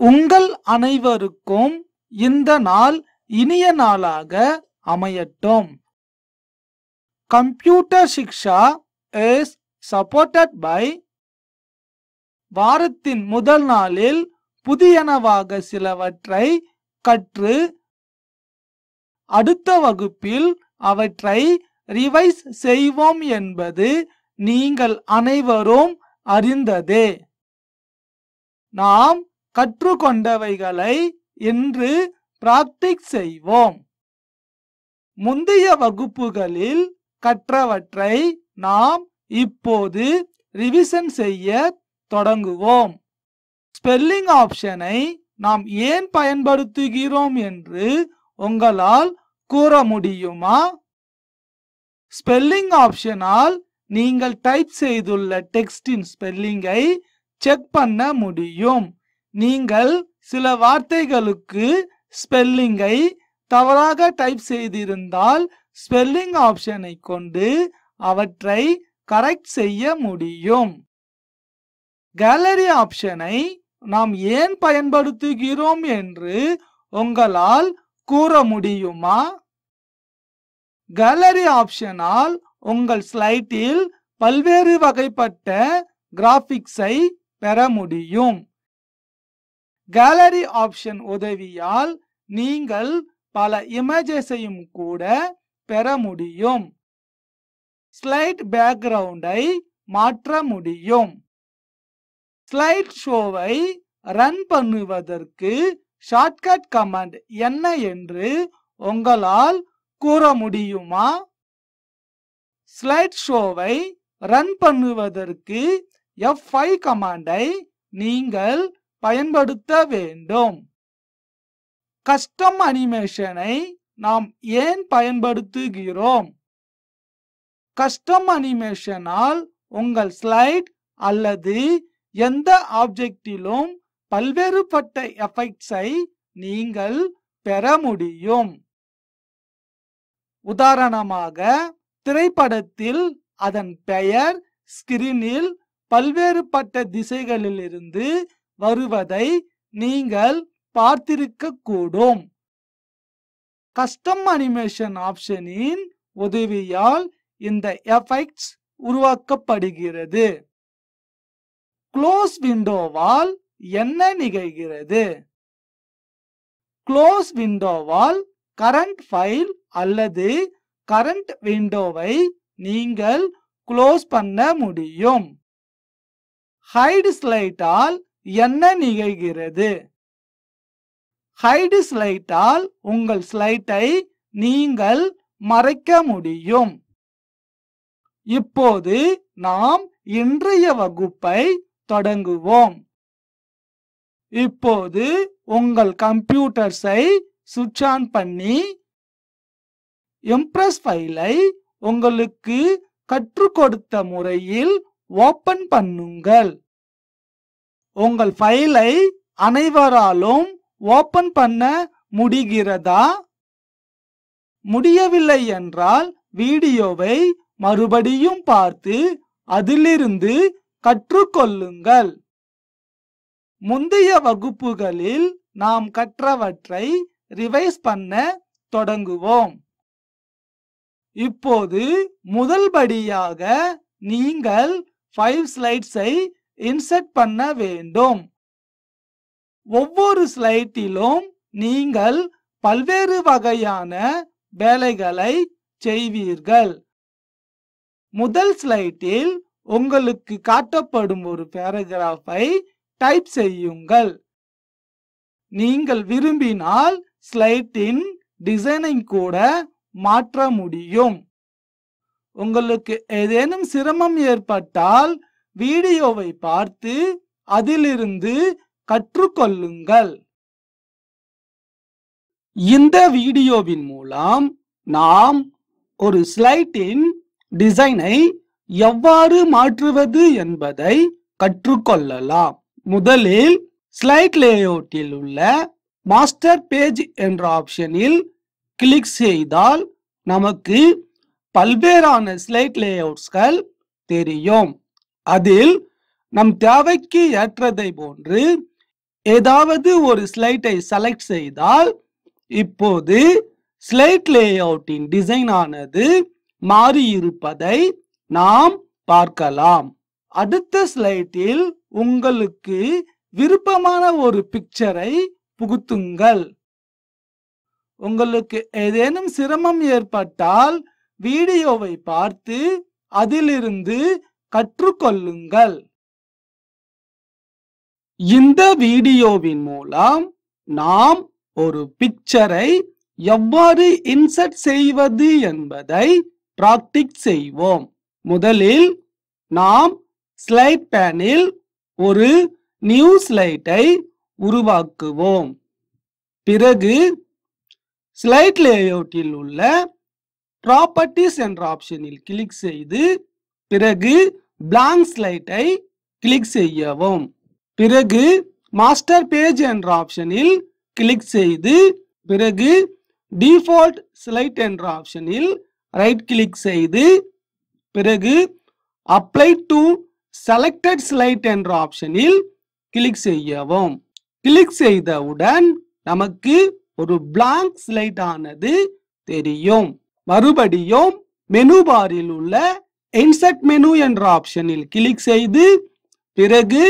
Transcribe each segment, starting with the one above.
உங்கள் அனைவருக்கும் இந்த நாள் இனிய நாளாக அமையட்டும். Computer Shiksha is supported by வாரத்தின் முதல் நாளில் புதியனவாக சிலவற்றை கற்று அடுத்த வகுப்பில் அவற்றை ரிவைஸ் செய்வோம் என்பது நீங்கள் அனைவரும் அறிந்ததே. நாம் கற்றுக்கொண்டவைகளை இன்று பிராக்டிக் செய்வோம். முந்தைய வகுப்புகளில் கற்றவற்றை நாம் இப்போது ரிவிஷன் செய்ய தொடங்குவோம். ஸ்பெல்லிங் ஆப்ஷனை நாம் ஏன் பயன்படுத்துகிறோம் என்று உங்களால் கூற முடியுமா? ஸ்பெல்லிங் ஆப்ஷனால் நீங்கள் டைப் செய்துள்ள டெக்ஸ்டின் ஸ்பெல்லிங்கை செக் பண்ண முடியும். நீங்கள் சில வார்த்தைகளுக்கு ஸ்பெல்லிங்கை தவறாக டைப் செய்திருந்தால் ஸ்பெல்லிங் ஆப்ஷனை கொண்டு அவற்றை கரெக்ட் செய்ய முடியும். கேலரி ஆப்ஷனை நாம் ஏன் பயன்படுத்துகிறோம் என்று உங்களால் கூற முடியுமா? கேலரி ஆப்ஷனால் உங்கள் ஸ்லைட்டில் பல்வேறு வகைப்பட்ட கிராஃபிக்ஸை பெற முடியும். கேலரி ஆப்ஷன் உதவியால் நீங்கள் பல இமேஜஸையும் கூட பெற முடியும். ஸ்லைட் பேக்ரவுண்டை மாற்ற முடியும். ஸ்லைட் ஷோவை ரன் பண்ணுவதற்கு ஷார்ட்கட் கமாண்ட் என்ன என்று உங்களால் கூற முடியுமா? ஸ்லைட் ஷோவை ரன் பண்ணுவதற்கு F5 கமாண்டை நீங்கள் பயன்படுத்த வேண்டும். கஸ்டம் அனிமேஷனை நாம் ஏன் பயன்படுத்துகிறோம்? கஸ்டம் அனிமேஷனால் உங்கள் ஸ்லைட் அல்லது எந்த ஆப்ஜெக்டிலும் பல்வேறுபட்ட எஃபெக்ட்ஸை நீங்கள் பெற முடியும். உதாரணமாக திரைப்படத்தில் அதன் பெயர் ஸ்கிரீனில் பல்வேறுபட்ட திசைகளிலிருந்து வருவதை நீங்கள் பார்த்திருக்க கூடும் கஸ்டம் அனிமேஷன் ஆப்ஷனின் உதவியால் இந்த எஃபெக்ட்ஸ் உருவாக்கப்படுகிறது. க்ளோஸ் விண்டோவால் என்ன நிகழ்கிறது? க்ளோஸ் விண்டோவால் கரண்ட் ஃபைல் அல்லது கரண்ட் விண்டோவை நீங்கள் க்ளோஸ் பண்ண முடியும். ஹைடு ஸ்லைட்டால் என்ன நிகழ்கிறது? ஹைடு ஸ்லைட்டால் உங்கள் ஸ்லைட்டை நீங்கள் மறைக்க முடியும். இப்போது நாம் இன்றைய வகுப்பை தொடங்குவோம். இப்போது உங்கள் கம்ப்யூட்டர்ஸை சுவிட்ச் ஆன் பண்ணி இம்ப்ரெஸ் ஃபைலை உங்களுக்கு கற்றுக் கொடுத்த முறையில் ஓபன் பண்ணுங்கள். உங்கள் ஃபைலை அனைவராலும் ஓபன் பண்ண முடிகிறதா? முடியவில்லை என்றால் வீடியோவை மறுபடியும் பார்த்து அதிலிருந்து கற்றுக்கொள்ளுங்கள். முந்தைய வகுப்புகளில் நாம் கற்றவற்றை ரிவைஸ் பண்ண தொடங்குவோம். இப்போது முதல் படியாக நீங்கள் ஃபைவ் ஸ்லைட்ஸை இன்சர்ட் பண்ண வேண்டும். ஒவ்வொரு ஸ்லைட்டிலும் நீங்கள் பல்வேறு வகையான வேலைகளை செய்வீர்கள். முதல் ஸ்லைட்டில் உங்களுக்கு காட்டப்படும் ஒரு பேராகிராஃபை டைப் செய்யுங்கள். நீங்கள் விரும்பினால் ஸ்லைட்டின் டிசைனை கூட மாற்ற முடியும். உங்களுக்கு ஏதேனும் சிரமம் ஏற்பட்டால் வீடியோவை பார்த்து அதிலிருந்து கற்றுக்கொள்ளுங்கள். இந்த வீடியோவின் மூலம் நாம் ஒரு ஸ்லைட்டின் டிசைனை எவ்வாறு மாற்றுவது என்பதை கற்றுக்கொள்ளலாம். முதலில் ஸ்லைட் லேஅவுட்டில் உள்ள மாஸ்டர் பேஜ் என்ற ஆப்ஷனில் கிளிக் செய்தால் நமக்கு பல்வேறான ஸ்லைட் லேஅவுட்ஸ்கள் தெரியும். அதில் நம் தேவைக்கு ஏற்றதை போன்று ஏதாவது ஒரு ஸ்லைட்டை செலக்ட் செய்தால் இப்போது ஸ்லைட் லேஅவுட்டின் டிசைன் ஆனது மாறியிருப்பதை நாம் பார்க்கலாம். அடுத்த ஸ்லைட்டில் உங்களுக்கு விருப்பமான ஒரு பிக்சரை புகுத்துங்கள். உங்களுக்கு ஏதேனும் சிரமம் ஏற்பட்டால் வீடியோவை பார்த்து அதிலிருந்து கற்றுக்கொள்ளுங்கள். இந்த வீடியோவின் மூலம் நாம் ஒரு பிக்சரை எவ்வாறு இன்சர்ட் செய்வது என்பதை பிராக்டிக் செய்வோம். முதலில் நாம் ஸ்லைட் பேனில் ஒரு நியூ ஸ்லைட்டை உருவாக்குவோம். பிறகு ஸ்லைட் லேஅவுட்டில் உள்ள ப்ராப்பர்ட்டிஸ் என்ற ஆப்ஷனில் கிளிக் செய்து பிறகு பிளாங்க் ஸ்லைட்டை கிளிக் செய்யவும். பிறகு மாஸ்டர் பேஜ் என்ற ஆப்ஷனில் கிளிக் செய்து பிறகு டிஃபால்ட் ஸ்லைட் என்ற ஆப்ஷனில் ரைட் கிளிக் செய்து பிறகு அப்ளை டு செலக்டட் ஸ்லைட் என்ற ஆப்ஷனில் கிளிக் செய்யவும். கிளிக் செய்தவுடன் நமக்கு ஒரு பிளாங்க் ஸ்லைட் ஆனது தெரியும். மறுபடியும் மெனு பாரில் உள்ள இன்செர்ட் மெனு என்ற ஆப்ஷனில் கிளிக் செய்து பிறகு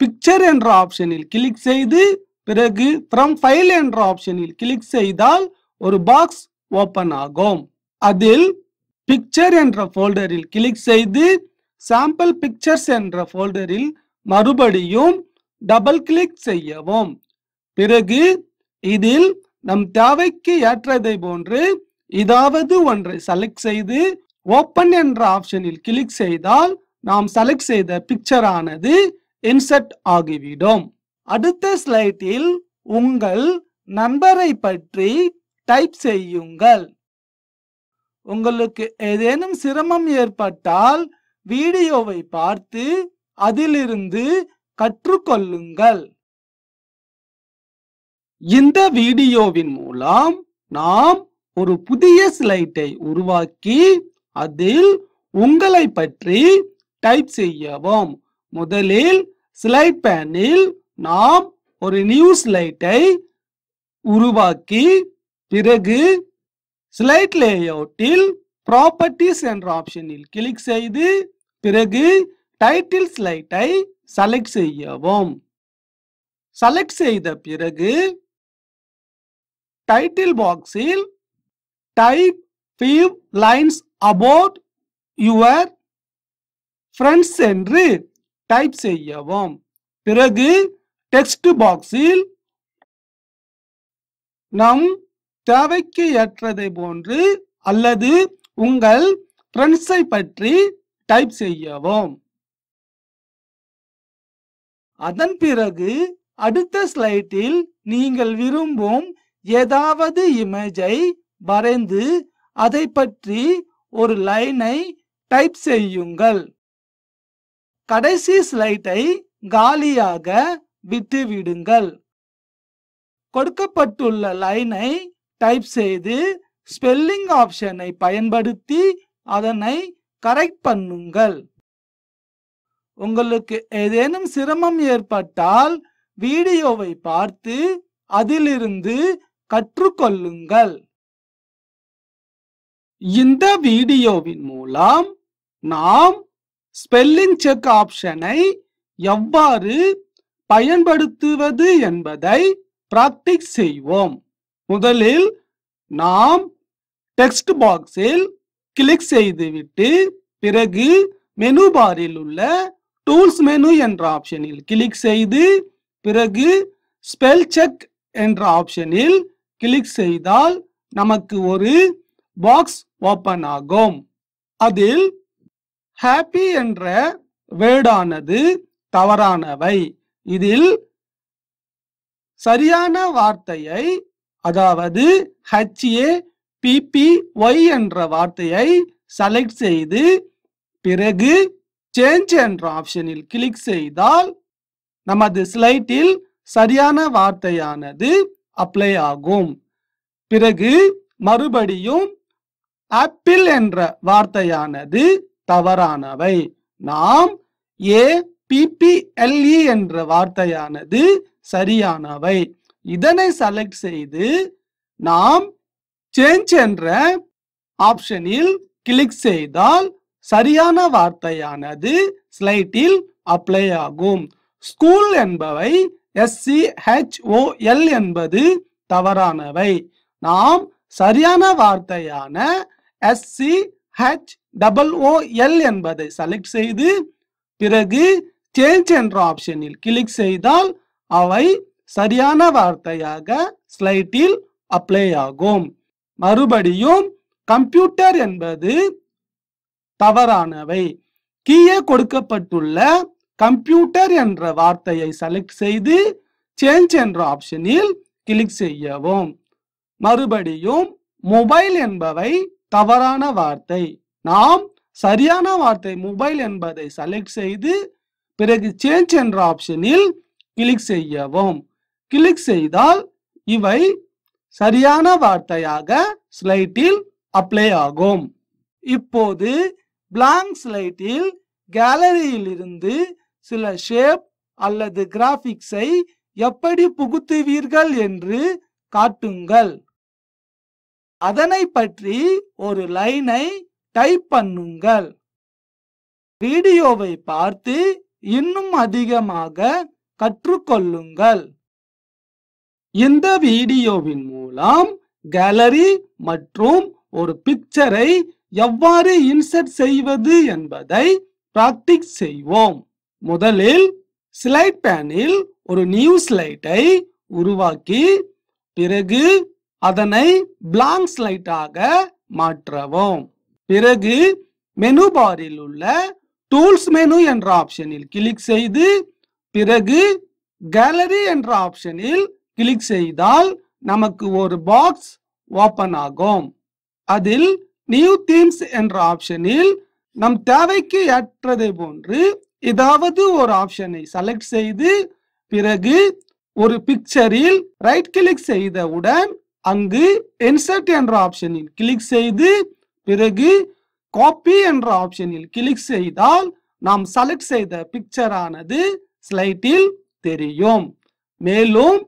பிக்சர் என்ற ஆப்ஷனில் கிளிக் செய்து பிறகு ஃப்ரம் ஃபைல் என்ற ஆப்ஷனில் கிளிக் செய்தால் ஒரு பாக்ஸ் ஓப்பன் ஆகும். அதில் பிக்சர் என்ற ஃபோல்டரில் கிளிக் செய்து சாம்பிள் பிக்சர்ஸ் என்ற ஃபோல்டரில் மறுபடியும் டபுள் கிளிக் செய்யவும். பிறகு இதில் நம் தேவைக்கு ஏற்றதை போன்று ஏதாவது ஒன்றை செலக்ட் செய்து ஓப்பன் என்ற ஆப்ஷனில் கிளிக் செய்தால் நாம் செலக்ட் செய்த பிக்சர் ஆனது இன்சர்ட் ஆகிவிடும். அடுத்த ஸ்லைட்டில் உங்கள் நண்பரை பற்றி டைப் செய்யுங்கள். உங்களுக்கு ஏதேனும் சிரமம் ஏற்பட்டால் வீடியோவை பார்த்து அதிலிருந்து கற்றுக்கொள்ளுங்கள். இந்த வீடியோவின் மூலம் நாம் ஒரு புதிய ஸ்லைட்டை உருவாக்கி அதில் உங்களை பற்றி டைப் செய்யவும். முதலில் ஸ்லைட் பேனில் நாம் ஒரு நியூ ஸ்லைட்டை உருவாக்கி பிறகு ஸ்லைட் லேஅவுட்டில் ப்ராப்பர்ட்டிஸ் என்ற ஆப்ஷனில் கிளிக் செய்து பிறகு டைட்டில் ஸ்லைட்டை செலக்ட் செய்யவும். செலக்ட் செய்த பிறகு டைட்டில் பாக்ஸில் type five lines about your friends என்று டைப் செய்யவும். பிறகு டெக்ஸ்ட் பாக்ஸில் நம் தேவைக்கு ஏற்றதை போன்று அல்லது உங்கள் ஃப்ரெண்ட்ஸை பற்றி டைப் செய்யவும். அதன் பிறகு அடுத்த ஸ்லைட்டில் நீங்கள் விரும்பும் ஏதாவது இமேஜை வரைந்து அதை பற்றி ஒரு லைனை டைப் செய்யுங்கள். கடைசி ஸ்லைட்டை காலியாக விட்டுவிடுங்கள். கொடுக்கப்பட்டுள்ள லைனை டைப் செய்து ஸ்பெல்லிங் ஆப்ஷனை பயன்படுத்தி அதனை கரெக்ட் பண்ணுங்கள். உங்களுக்கு ஏதேனும் சிரமம் ஏற்பட்டால் வீடியோவை பார்த்து அதிலிருந்து கற்றுக்கொள்ளுங்கள். இந்த வீடியோவின் மூலம் நாம் ஸ்பெல்லிங் செக் ஆப்ஷனை எவ்வாறு பயன்படுத்துவது என்பதை பிராக்டிஸ் செய்வோம். முதலில் நாம் டெக்ஸ்ட் பாக்ஸில் கிளிக் செய்துவிட்டு பிறகு மெனு பாரில் உள்ள டூல்ஸ் மெனு என்ற ஆப்ஷனில் கிளிக் செய்து பிறகு ஸ்பெல் செக் என்ற ஆப்ஷனில் கிளிக் செய்தால் நமக்கு ஒரு பாக்ஸ் ஓபன் ஆகும். அதில் ஹாப்பி என்ற வேர்டானது தவறானவை. இதில் சரியான வார்த்தையை அதாவது ஹச்ஏ பிபி ஒய் என்ற வார்த்தையை செலக்ட் செய்து பிறகு சேஞ்ச் என்ற ஆப்ஷனில் கிளிக் செய்தால் நமது ஸ்லைட்டில் சரியான வார்த்தையானது அப்ளை ஆகும். பிறகு மறுபடியும் ஆப்பிள் என்ற வார்த்தையானது தவறானவை. நாம் ஏ பிபிஎல்இ என்ற வார்த்தையானது சரியானவை. இதனை செலக்ட் செய்து நாம் சேஞ்ச் என்ற ஆப்ஷனில் கிளிக் செய்தால் சரியான வார்த்தையானது ஸ்லைட்டில் அப்ளை ஆகும். ஸ்கூல் என்பவை S C H O L என்பது தவறானவை. நாம் சரியான வார்த்தையான S C H double O L என்பதை செலக்ட் செய்து பிறகு சேஞ்ச் என்ற ஆப்ஷனில் கிளிக் செய்தால் அவை சரியான வார்த்தையாக ஸ்லைட்டில் அப்ளை ஆகும். மறுபடியும் கம்ப்யூட்டர் என்பது தவறானவை. கீழே கொடுக்கப்பட்டுள்ள கம்ப்யூட்டர் என்ற வார்த்தையை செலக்ட் செய்து சேஞ்ச் என்ற ஆப்ஷனில் கிளிக் செய்யவும். மறுபடியும் மொபைல் என்பவை தவறான வார்த்தை. நாம் சரியான வார்த்தை மொபைல் என்பதை செலக்ட் செய்து பிறகு சேஞ்ச் என்ற ஆப்ஷனில் கிளிக் செய்யவும். கிளிக் செய்தால் இவை சரியான வார்த்தையாக ஸ்லைட்டில் அப்ளை ஆகும். இப்போது பிளாங்க் ஸ்லைட்டில் கேலரியிலிருந்து சில ஷேப் அல்லது கிராஃபிக்ஸை எப்படி புகுத்துவீர்கள் என்று காட்டுங்கள். அதனை பற்றி ஒரு லைனை டைப் பண்ணுங்கள். வீடியோவை பார்த்து இன்னும் அதிகமாக கற்றுக்கொள்ளுங்கள். இந்த வீடியோவின் மூலம் கேலரி மற்றும் ஒரு பிக்சரை எவ்வாறு இன்சர்ட் செய்வது என்பதை பிராக்டிஸ் செய்வோம். முதலில் ஸ்லைட் பேனில் ஒரு நியூ ஸ்லைட்டை உருவாக்கி பிறகு அதனை பிளாங்க் ஸ்லைட்டாக மாற்றவும். பிறகு மெனு பாரில் உள்ள டூல்ஸ் மெனு என்ற ஆப்ஷனில் கிளிக் செய்து பிறகு கேலரி என்ற ஆப்ஷனில் கிளிக் செய்தால் நமக்கு ஒரு பாக்ஸ் ஓபன் ஆகும். அதில் நியூ தீம்ஸ் என்ற ஆப்ஷனில் நம் தேவைக்கு ஏற்றதை போன்று ஏதாவது ஒரு ஆப்ஷனை செலக்ட் செய்து பிறகு ஒரு பிக்சரில் ரைட் கிளிக் செய்தவுடன் அங்கு இன்சர்ட் என்ற ஆப்ஷனில் கிளிக் செய்து பிறகு காப்பி என்ற ஆப்ஷனில் கிளிக் செய்தால் நாம் செலக்ட் செய்த பிக்சரானது ஸ்லைட்டில் தெரியும். மேலும்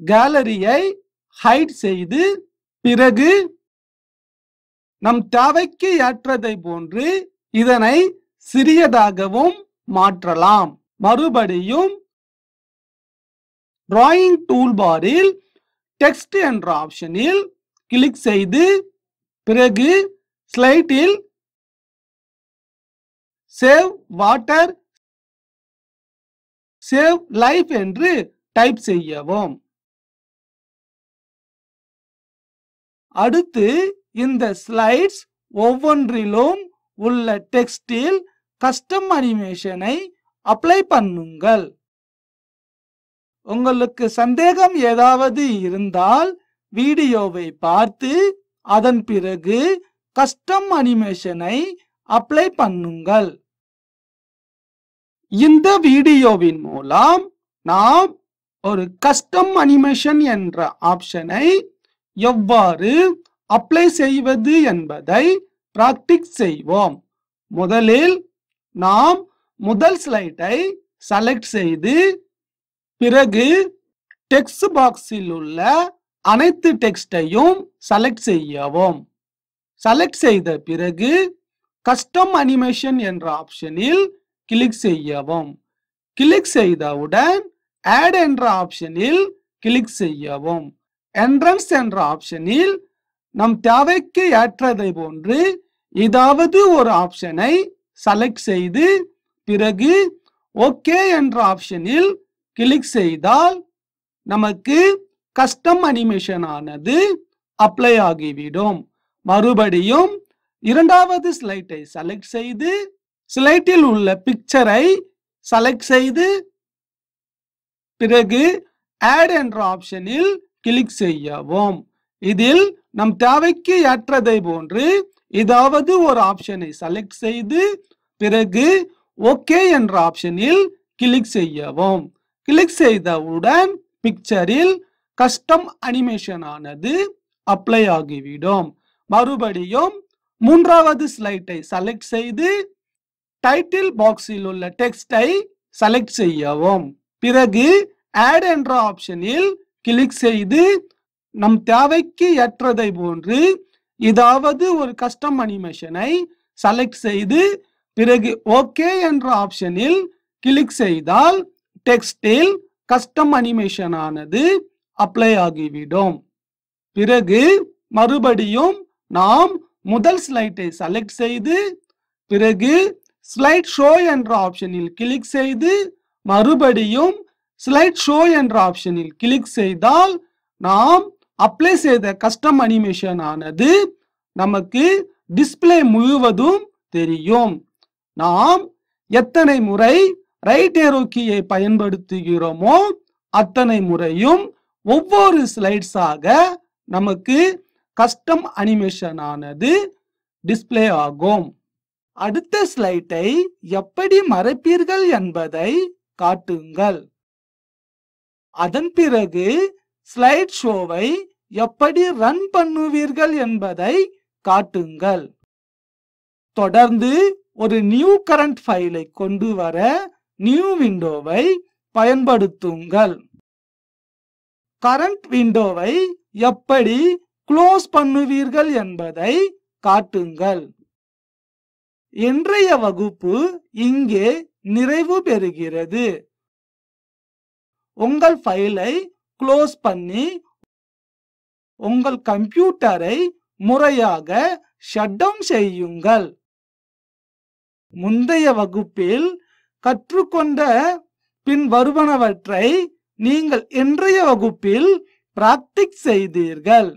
கேலரியை ஹைட் செய்து பிறகு நம் தேவைக்கு ஏற்றதை போன்று இதனை சிறியதாகவும் மாற்றலாம். மறுபடியும் டிராயிங் டூல் பாரில் டெக்ஸ்ட் என்ற ஆப்ஷனில் கிளிக் செய்து பிறகு ஸ்லைட்டில் சேவ் வாட்டர் சேவ் லைஃப் என்று டைப் செய்யவும். அடுத்து இந்த ஸ்லைட்ஸ் ஒவ்வொன்றிலும் உள்ள டெக்ஸ்டில் கஸ்டம் அனிமேஷனை அப்ளை பண்ணுங்கள். உங்களுக்கு சந்தேகம் ஏதாவது இருந்தால் வீடியோவை பார்த்து அதன் பிறகு கஸ்டம் அனிமேஷனை அப்ளை பண்ணுங்கள். இந்த வீடியோவின் மூலம் நாம் ஒரு கஸ்டம் அனிமேஷன் என்ற ஆப்ஷனை எவ்வாறு அப்ளை செய்வது என்பதை பிராக்டிக்ஸ் செய்வோம். முதலில் நாம் முதல் ஸ்லைட்டை செலக்ட் செய்து பிறகு டெக்ஸ்ட் பாக்ஸில் உள்ள அனைத்து டெக்ஸ்டையும் செலக்ட் செய்யவும். செலக்ட் செய்த பிறகு கஸ்டம் அனிமேஷன் என்ற ஆப்ஷனில் கிளிக் செய்யவும். கிளிக் செய்தவுடன் ஆட் என்ற ஆப்ஷனில் கிளிக் செய்யவும். என்ட்ரன்ஸ் என்ற ஆப்ஷனில் நம் தேவைக்கு ஏற்றதை போன்று ஏதாவது ஒரு ஆப்ஷனை செலக்ட் செய்து பிறகு ஓகே என்ற ஆப்ஷனில் கிளிக் செய்தால் நமக்கு கஸ்டம் அனிமேஷன் ஆனது அப்ளை ஆகிவிடும். மறுபடியும் இரண்டாவது ஸ்லைட்டை செலக்ட் செய்து ஸ்லைட்டில் உள்ள பிக்சரை செலக்ட் செய்து பிறகு ஆட் என்ற ஆப்ஷனில் கிளிக் செய்யவும். இதில் நம் தேவைக்கு ஏற்றதை போன்று ஏதாவது ஒரு ஆப்ஷனை செலக்ட் செய்து பிறகு ஓகே என்ற ஆப்ஷனில் கிளிக் செய்யவும். கிளிக் செய்தவுடன் பிக்சரில் கஸ்டம் அனிமேஷன் ஆனது அப்ளை ஆகிவிடும். மறுபடியும் மூன்றாவது ஸ்லைட்டை செலக்ட் செய்து டைட்டில் பாக்ஸில் உள்ள டெக்ஸ்டை செலக்ட் செய்யவும். பிறகு ஆட் என்ற ஆப்ஷனில் கிளிக் செய்து நம் தேவைக்கு ஏற்றதை போன்று ஏதாவது ஒரு கஸ்டம் அனிமேஷனை செலக்ட் செய்து பிறகு ஓகே என்ற ஆப்ஷனில் கிளிக் செய்தால் டெக்ஸ்டில் கஸ்டம் அனிமேஷன் ஆனது அப்ளை ஆகிவிடும். பிறகு மறுபடியும் நாம் முதல் ஸ்லைட்டை செலக்ட் செய்து பிறகு ஸ்லைட் ஷோ என்ற ஆப்ஷனில் கிளிக் செய்து மறுபடியும் ஸ்லைட் ஷோ என்ற ஆப்ஷனில் கிளிக் செய்தால் நாம் அப்ளை செய்த கஸ்டம் அனிமேஷன் ஆனது நமக்கு டிஸ்ப்ளே முழுவதும் தெரியும். நாம் எத்தனை முறை ரைட் ஏரோக்கியை பயன்படுத்துகிறோமோ அத்தனை முறையும் ஒவ்வொரு ஸ்லைட்ஸாக நமக்கு கஸ்டம் அனிமேஷன் ஆனது டிஸ்ப்ளே ஆகும். அடுத்த ஸ்லைட்டை எப்படி மறைப்பீர்கள் என்பதை காட்டுங்கள். அதன் பிறகு ஸ்லைட் ஷோவை எப்படி ரன் பண்ணுவீர்கள் என்பதை காட்டுங்கள். தொடர்ந்து ஒரு நியூ கரண்ட் ஃபைலை கொண்டு வர நியூ விண்டோவை பயன்படுத்துங்கள். கரண்ட் விண்டோவை எப்படி க்ளோஸ் பண்ணுவீர்கள் என்பதை காட்டுங்கள். இன்றைய வகுப்பு இங்கே நிறைவு பெறுகிறது. உங்கள் ஃபைலை க்ளோஸ் பண்ணி உங்கள் கம்ப்யூட்டரை முறையாக ஷட் டவுன் செய்யுங்கள். முந்தைய வகுப்பில் கற்றுக்கொண்ட பின் வருவனவற்றை நீங்கள் இன்றைய வகுப்பில் பிராக்டிக் செய்தீர்கள்.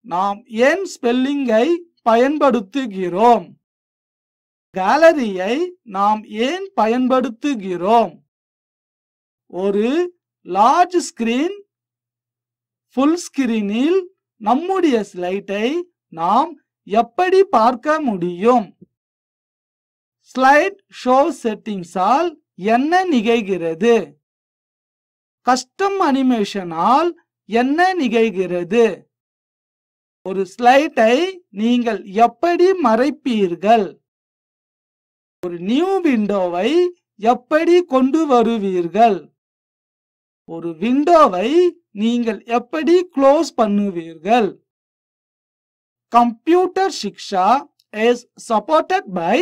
நாம் ஏன் ஸ்பெல்லிங்கை பயன்படுத்துகிறோம்? கேலரியை நாம் ஏன் பயன்படுத்துகிறோம்? ஒரு லார்ஜ் ஸ்கிரீன் ஃபுல் ஸ்கிரீனில் நம்முடைய ஸ்லைட்டை நாம் எப்படி பார்க்க முடியும்? ஸ்லைட் ஷோ செட்டிங்ஸால் என்ன நிகழ்கிறது? கஸ்டம் அனிமேஷனால் என்ன நிகழ்கிறது? ஒரு ஸ்லைட்டை நீங்கள் எப்படி மறைப்பீர்கள்? ஒரு நியூ விண்டோவை எப்படி கொண்டு வருவீர்கள்? ஒரு விண்டோவை நீங்கள் எப்படி close பண்ணுவீர்கள்? Computer Shiksha is supported by